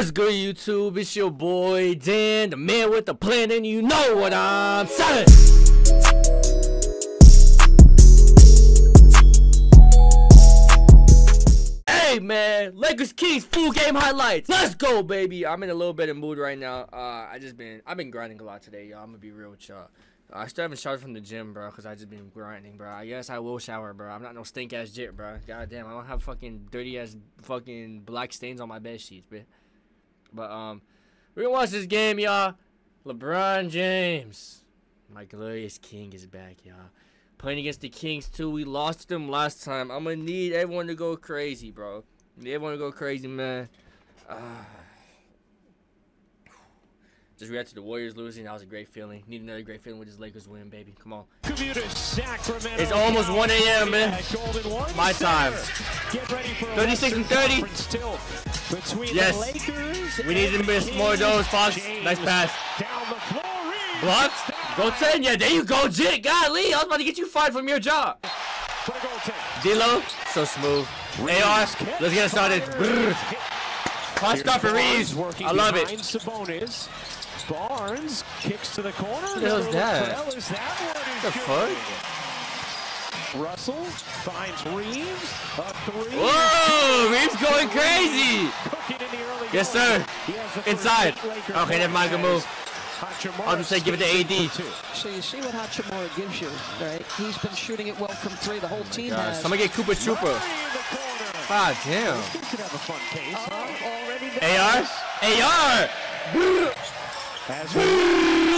What's good, YouTube? It's your boy Dan, the man with the plan, and you know what I'm saying. Hey man, Lakers Kings full game highlights. Let's go, baby. I'm in a little bit of mood right now. Uh, I just been I've been grinding a lot today, y'all. I'm gonna be real with y'all. I still haven't showered from the gym, bro, because I just been grinding, bro. I guess I will shower, bro. I'm not no stink ass jit, bro. God damn, I don't have fucking dirty ass fucking black stains on my bed sheets, bitch. But um, we're gonna watch this game, y'all. LeBron James, my glorious king, is back, y'all. Playing against the Kings too. We lost them last time. I'm gonna need everyone to go crazy, bro. Need everyone to go crazy, man. Uh, just react to the Warriors losing. That was a great feeling. Need another great feeling with this Lakers win, baby. Come on. It's almost 1 a.m., man. My time. 36 and 30. Yes. We need to miss more of those, Fox. Nice pass. Block. Go 10. Yeah, there you go, Jit. Golly, I was about to get you fired from your job. D-Lo, so smooth. AR, let's get it started. Cross for Reaves. I love it. Sabonis. Barnes kicks to the corner. What the hell is that? What the fuck? Russell finds Reaves. A three. Whoa! Reaves going crazy. Yes, sir. Inside. Okay, never mind. Good move. I'll just say give it to AD. So you see what Hachimura gives you, right? He's been shooting it well from three. The whole Oh team Gosh, has. somebody get Cooper Trooper. God damn. Could have a fun case. Oh, already AR? AR!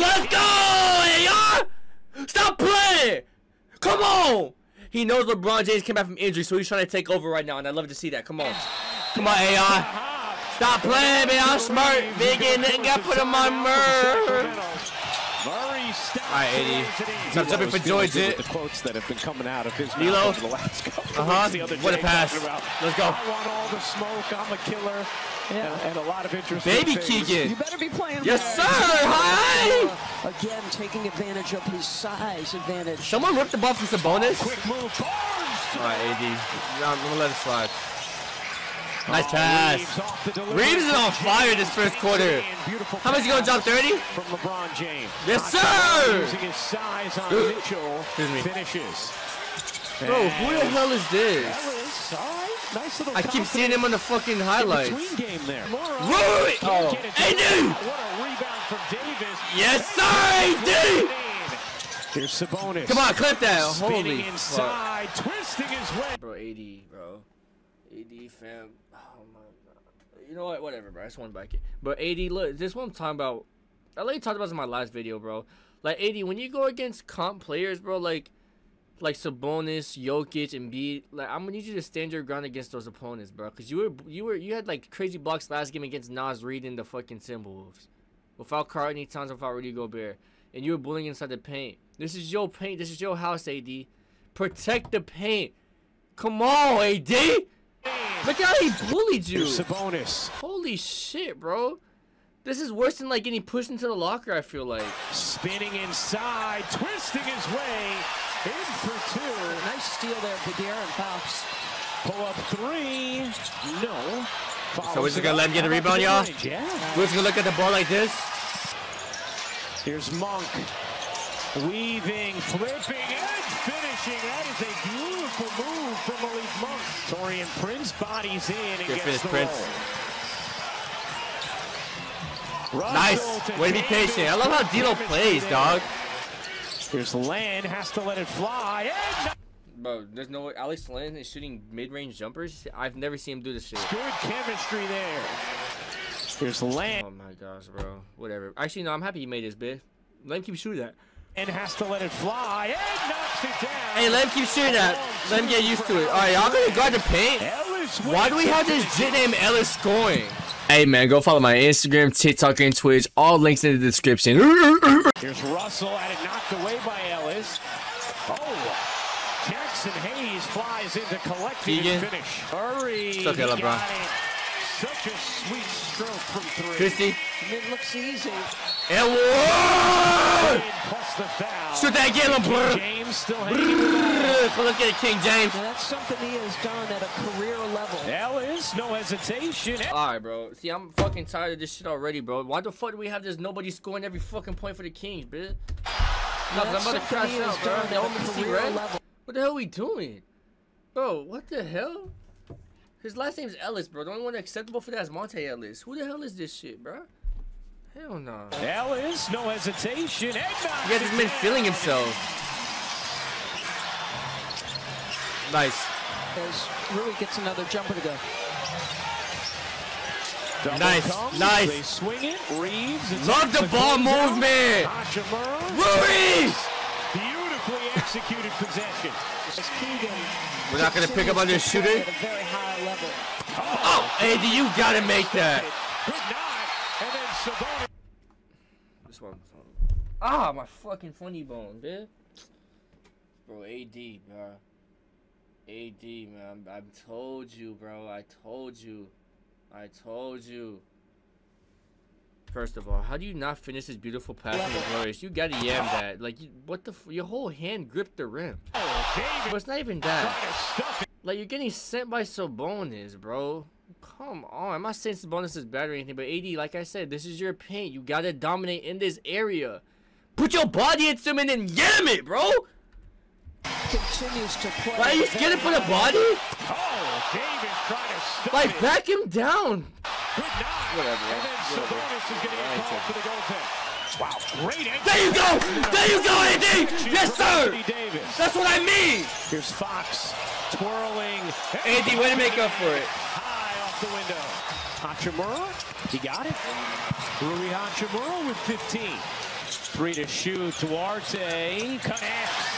Let's go! AR! Stop playing! Come on! He knows LeBron James came back from injury, so he's trying to take over right now, and I'd love to see that. Come on. Come on, AI. Stop playing, man. I'm smart. Vegan. got put him on murder. I-80. Comes up and enjoys it. The quotes that have been coming out of his mouth. Over the last couple uh-huh. The other what a pass. Let's go. I want all the smoke. I'm a killer. Yeah. And, and a lot of interest. Baby things. Keegan. You better be playing. Yes, sir. Hi. Uh, again, taking advantage of his size advantage. Someone ripped the ball from Sabonis. Quick move. All right, AD. I'm going to let it slide. Nice pass. off. Reaves is on fire this first quarter. How much you gonna drop? 30? from LeBron James. Yes, sir! Using his size on Mitchell. excuse me. Finishes. Bro, who the hell is this? Ellis. Nice little I keep seeing him on the fucking highlights. between game there. Roy! Oh, AD! What a rebound from Davis. Yes, sir, AD! Here's Sabonis. Come on, clip that. Spinning Holy fuck. inside, twisting his way. Bro, AD, bro. AD, fam. Oh my god. You know what? Whatever, bro. I just want to back it. But AD, look, this is what I'm talking about. I literally talked about this in my last video, bro. Like, AD, when you go against comp players, bro, like, like Sabonis, Jokic, and B, like I'm gonna need you to stand your ground against those opponents, bro. Cause you were you were you had like crazy blocks last game against Naz Reid and the fucking Timberwolves, without Karl Towns, without Rudy Gobert, and you were bullying inside the paint. This is your paint. This is your house, AD. Protect the paint. Come on, AD. Look how he bullied you. Here's Sabonis. Holy shit, bro. This is worse than like getting pushed into the locker. I feel like. Spinning inside, twisting his way. In for two. Nice steal there, De'Aaron Fox. Pull up three. No. So we're just gonna let him get a rebound, y'all? Yeah. We're just gonna look at the ball like this. Here's Monk. Weaving, flipping, and finishing. That is a beautiful move from Malik Monk. Taurean Prince bodies in and Good gets finish, the Prince. roll. Russell Nice. to Way to be patient. I love how Dino plays, dog. Here's Len, has to let it fly. And Bro, there's no way Alex Len is shooting mid-range jumpers. I've never seen him do this shit. good chemistry there. Here's Len Oh my gosh, bro. Whatever. Actually, no, I'm happy he made this, bit. Let him keep shooting that. And has to let it fly and knocks it down. Hey, let him keep shooting that. Let him get used to it. All right, y'all gonna guard the paint. Ellis Why do we have this jit named Ellis scoring? Hey man, go follow my Instagram, TikTok, and Twitch. All links in the description. Here's Russell at it knocked away by Ellis. Oh, Jaxson Hayes flies into collecting Keegan. and finish. Hurry. It's okay, LeBron. Got it. such a sweet stroke from three. Christie. I it looks easy. And whoa! Plus the foul. Shoot that again, LeBron. James still hanging with. Let's get it, King James. Now, that's something he has done at a career level. Ellis, no hesitation. Alright, bro. See, I'm fucking tired of this shit already, bro. Why the fuck do we have this nobody scoring every fucking point for the Kings, bitch? No, 'cause I'm about to crash out, bro. done They at want me a to see red? level. What the hell are we doing? Bro, what the hell? His last name's Ellis, bro. The only one acceptable for that is Monta Ellis. Who the hell is this shit, bro? Hell no. Ellis, no hesitation. You got this man feeling himself. Nice. As Rui gets another jumper to go. Double Nice, comes, nice. They swing it. Reaves. Love the ball movement. Hachimura. Ruiz! Beautifully executed possession. We're not gonna pick up on this continues shooting. At a very high level. Oh, Andy, you gotta make that. Could not. And then Sabonis. This one. Ah, my fucking funny bone, bitch. Bro, AD, bro. AD, man. I told you, bro. I told you. I told you. First of all, how do you not finish this beautiful pass from the Glorious? You gotta yam that. Like, you, what the? F- your whole hand gripped the rim. Oh, But it's not even that. to stuff it. Like, you're getting sent by Sabonis, bro. Come on. I'm not saying Sabonis is bad or anything, but AD, like I said, this is your paint. You gotta dominate in this area. Put your body into him and then yam it, bro. Continues to play. Why are you scared to put a body? Oh, Davis trying to stuff Like, back him down. Whatever, And then. Sabonis is going to get called for the. Wow, great. There you go. There you go, AD. Yes, sir. That's what I mean. Here's Fox twirling. AD, way to make up for it. High off the window. Hachimura, he got it. Rui Hachimura with 15. Three to shoot. Duarte connects.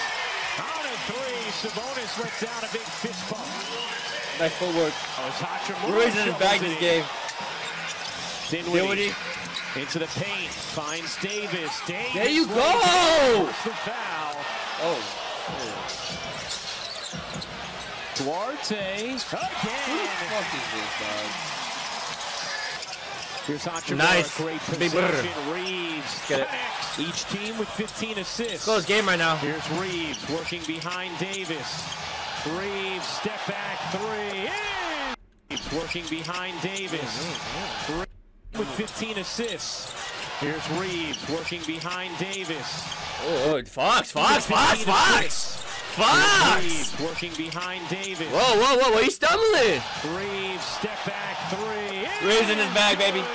On a three. Sabonis lets down a big fist bump. Nice footwork. Oh, Hachimura Ruiz in his bag this game. In. Dinwiddie. Into the paint. Finds Davis. Davis. There you go. The foul. Oh. Duarte again. fuck is this, dog? Here's Hachimura. Nice. Great possession. Reaves. Get it. Each team with 15 assists. Close game right now. Here's Reaves working behind Davis. Reaves, step back three. Reaves working behind Davis. Reaves with 15 assists. Here's Reaves working behind Davis. Oh, Fox, Fox, Fox, Fox. Fox. Reaves working behind Davis. Whoa, whoa, whoa, why you stumbling? Reaves, step back three. Reaves in his bag, baby. Good.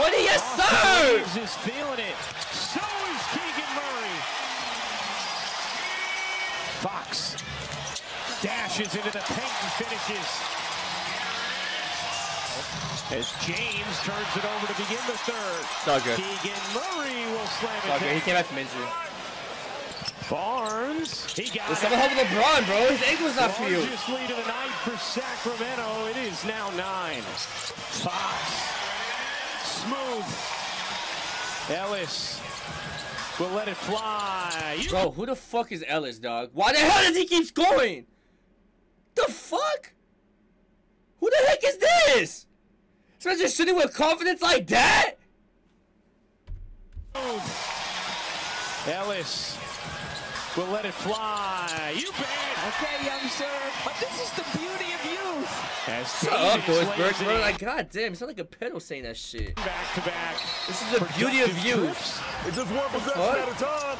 20, yes, sir. Reaves is feeling it. So is Keegan Murray. Fox dashes into the paint and finishes. As James turns it over to begin the third. It's all good. Keegan Murray will slam It's all it good. He came back from injury. Barnes, he got There's it. someone helping LeBron, bro. His ankle's not for you. Largest lead of the night for Sacramento. It is now nine. Fox. Smooth. Ellis will let it fly. You Bro, who the fuck is Ellis, dog? Why the hell does he keep scoring? The fuck? Who the heck is this? This man's just shooting with confidence like that? smooth. Ellis will let it fly. You bet. Okay, young sir. But this is the beauty of youth. As Shut up, Davis Doris lays Burke, it bro. in. Like, goddamn, you sound like a pedo saying that shit. back to back. This is the beauty of youth. trips. It's just one possession fuck? at a time.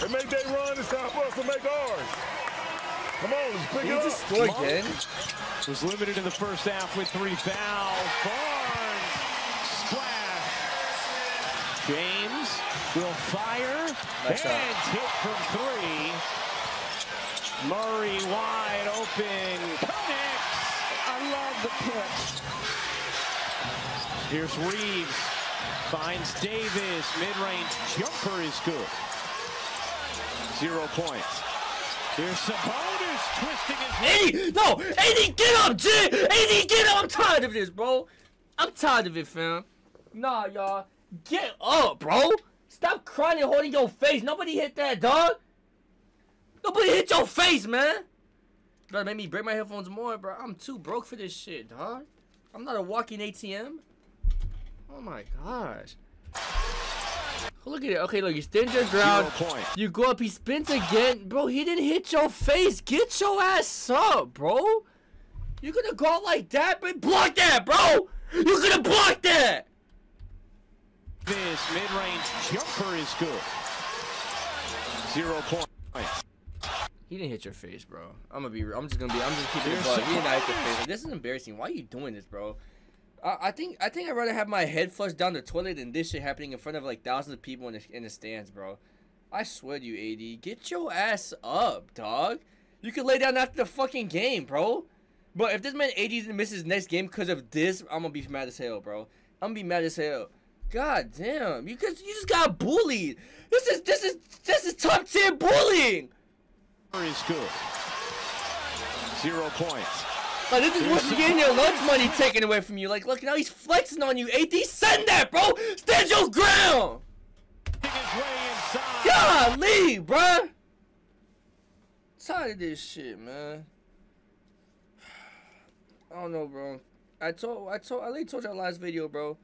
They make their run, it's time for us to make ours. Come on, let's pick he it up. just score Monk again? Was limited in the first half with three fouls. Barnes splash. James will fire Nice shot. and hit from three. Murray wide open. Connects. I love the pitch. Here's Reaves. Finds Davis. Mid-range jumper is good. Zero points. Here's Sabonis twisting his 80! No! 80, get up, G! 80, get up! I'm tired of this, bro. I'm tired of it, fam. Nah, y'all. Get up, bro. Stop crying and holding your face. Nobody hit that, dog. Nobody hit your face, man. Bro, make me break my headphones more, bro. I'm too broke for this shit, dog. I'm not a walking ATM. Oh my gosh. Look at it. Okay, look, you stand your ground. You go up, he spins again. Bro, he didn't hit your face. Get your ass up, bro. You're gonna go out like that, but block that, bro. You're gonna block that. This mid-range jumper is good. Zero points. He didn't hit your face, bro. I'm gonna be. I'm just gonna be. I'm just keeping it. He did not hit your face. Like, this is embarrassing. Why are you doing this, bro? I, think. I think I'd rather have my head flushed down the toilet than this shit happening in front of like thousands of people in the in the stands, bro. I swear to you, AD, get your ass up, dog. You can lay down after the fucking game, bro. But if this man AD misses next game because of this, I'm gonna be mad as hell, bro. I'm gonna be mad as hell. God damn, you cause you just got bullied. This is this is this is top tier bullying. Zero points. Like this is what you're getting your lunch money taken away from you. Like, look now he's flexing on you. AD, send that, bro. Stand your ground. Golly, bruh. Tired of this shit, man. I don't know, bro. I told, I told, I told y'all last video, bro.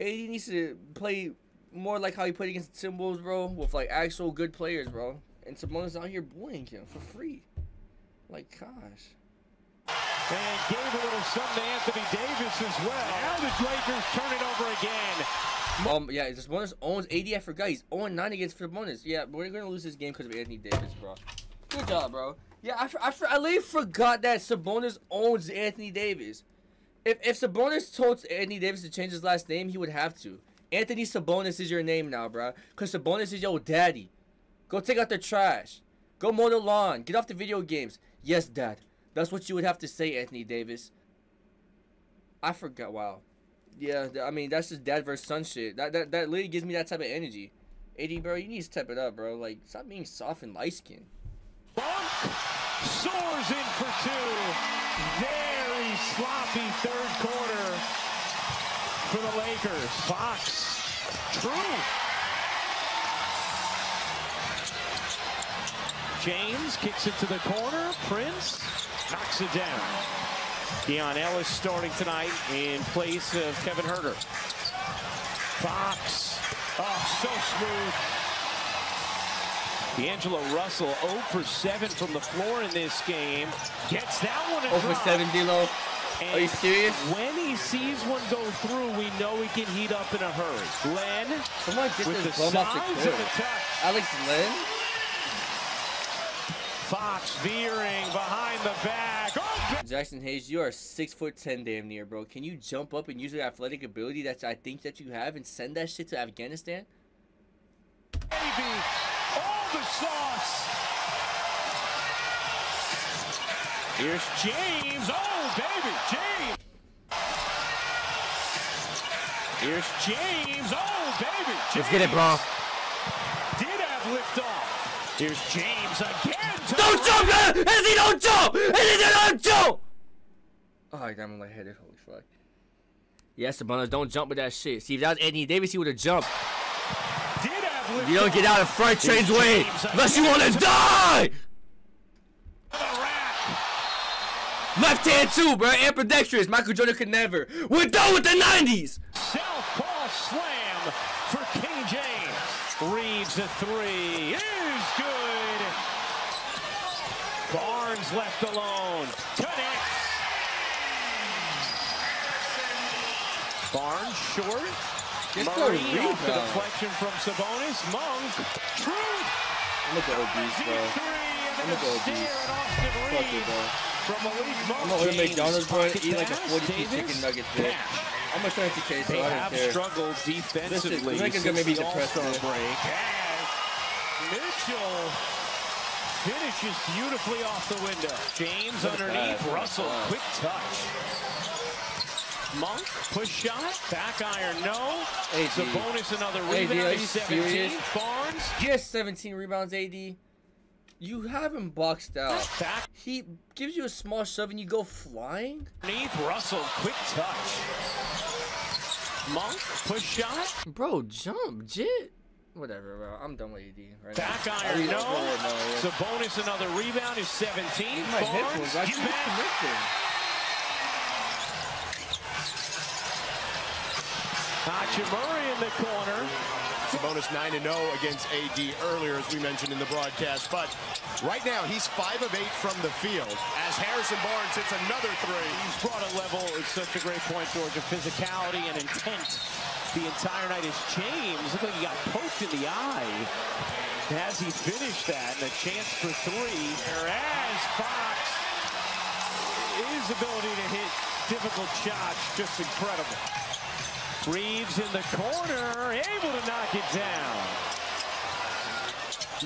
AD needs to play more like how he played against the Timberwolves, bro, with like actual good players, bro. And Sabonis out here bullying him for free. Like, gosh. And gave a little something to Anthony Davis as well. Now the Lakers turn it over again. Um, yeah, this bonus owns 80. I forgot he's 0 9 against for bonus. Yeah, we're gonna lose this game because of Anthony Davis, bro. Good job, bro. Yeah, I, for- I, I literally forgot that Sabonis owns Anthony Davis. If if Sabonis told Anthony Davis to change his last name, he would have to. Anthony Sabonis is your name now, bro. Cause Sabonis is your daddy. Go take out the trash. Go mow the lawn. Get off the video games. Yes, dad. That's what you would have to say, Anthony Davis. I forgot. Wow. Yeah, I mean that's just dad versus son shit. That that that literally gives me that type of energy. AD, bro, you need to step it up, bro. Like, stop being soft and light skinned. Bunk soars in for two. Very sloppy third quarter for the Lakers. Fox. True. James kicks it to the corner. Prince knocks it down. Keon Ellis starting tonight in place of Kevin Huerter. Fox. Oh, so smooth. D'Angelo Russell 0 for 7 from the floor in this game. Gets that one a oh Over seven, D'Lo. Are you serious? When he sees one go through, we know he can heat up in a hurry. Someone with the this bum off size the and the touch. Alex Len. Fox veering behind the back. Oh, Jaxson Hayes, you are six foot ten, damn near, bro. Can you jump up and use your athletic ability that I think that you have and send that shit to Afghanistan? baby. All the sauce. Here's James. Oh, baby. James. Here's James. Oh, baby. James Let's get it, bro. Did have liftoff. Here's James again. To Don't jump, man! And he don't jump! And he don't jump! Oh, I got my lightheaded. Holy fuck. Yes, Sabonis, don't jump with that shit. See, if that was Anthony Davis, he would have jumped. Did have liftoff. You don't get out of front train's way unless you want to die! Left hand too, bro. Ambidextrous. Michael Jordan could never. We're done with the 90s! Southpaw slam for King James. Reaves a three is good. Barnes left alone. Connects. Barnes short. Just Murray off the deflection from Sabonis. Monk. Truth. I'm gonna go obese, bro. I'm gonna go obese. Fuck it, bro. From Malik Monk. I'm gonna order McDonald's, bro, and eat like a 40 piece chicken nuggets, bro. Cash. I'm gonna turn to K, so They I have don't care. struggled defensively Listen, since gonna be the depressed, break. Mitchell finishes beautifully off the window. James underneath. Russell, pass. quick touch. Monk, push shot, back iron, no. AD. Sabonis another AD, rebound. you 17. serious? Barnes, has 17 rebounds, AD. You have him boxed out. back He gives you a small shove and you go flying? underneath. Russell, quick touch. Monk, push shot, Bro, jump, jit. Whatever, bro. I'm done with AD right back now. iron, I no. right now, yeah. Sabonis another rebound is 17. My headphones, Barnes, I get keep back. connecting. Hachimura in the corner. Sabonis 9-0 against AD earlier, as we mentioned in the broadcast. But right now, he's 5 of 8 from the field as Harrison Barnes hits another three. He's brought a level, it's such a great point, George, of physicality and intent the entire night as James looked like he got poked in the eye. As he finished that, and a chance for three. As Fox, his ability to hit difficult shots, just incredible. Reaves in the corner, able to knock it down.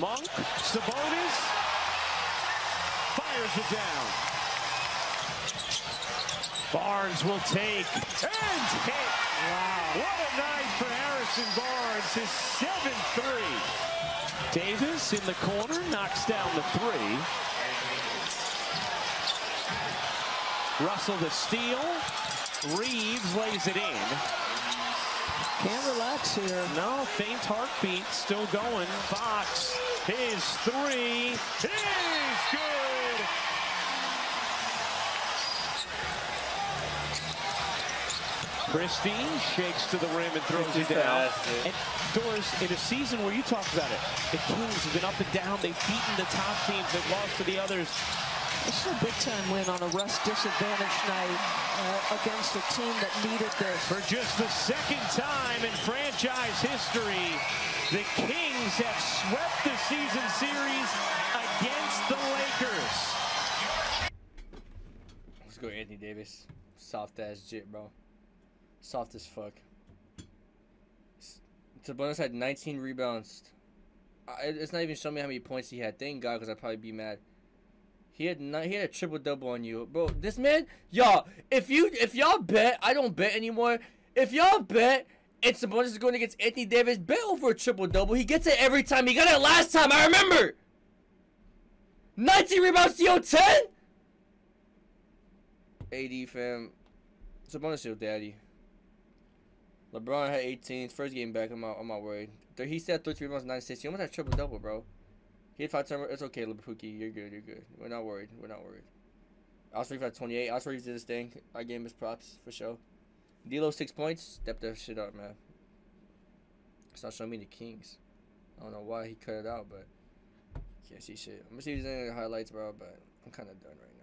Monk, Sabonis, fires it down. Barnes will take and hit. Wow. What a night for Harrison Barnes, his 7-3. Davis in the corner, knocks down the three. Russell the steal. Reaves lays it in. Can't relax here. No, faint heartbeat, still going. Fox, his three is good. Christie shakes to the rim and throws it down. And Doris, in a season where you talked about it, the Kings have been up and down. They've beaten the top teams. They've lost to the others. This is a big time win on a rest disadvantage night uh, against a team that needed this. For just the second time in franchise history, the Kings have swept the season series against the Lakers. Let's go, Anthony Davis. Soft ass jit, bro. Soft as fuck. Sabonis had 19 rebounds. It's not even showing me how many points he had. Thank God, because I'd probably be mad. He had not, he had a triple double on you, bro. This man, y'all. If you if y'all bet, I don't bet anymore. If y'all bet and Sabonis is going against Anthony Davis, bet over a triple double. He gets it every time. He got it last time. I remember. 19 rebounds to your 10. AD fam, Sabonis your daddy. LeBron had 18. First game back. I'm not, I'm not worried. He said 33 rebounds, 96. He almost had triple double, bro. He had five turnovers. It's okay, Lepuki. You're good. You're good. We're not worried. We're not worried. Osprey had 28. Osprey did his thing. I gave him his props for sure. D'Lo six points. Step that shit up, man. It's not showing me the Kings. I don't know why he cut it out, but can't see shit. I'm gonna see if there's any highlights, bro. But I'm kind of done right now.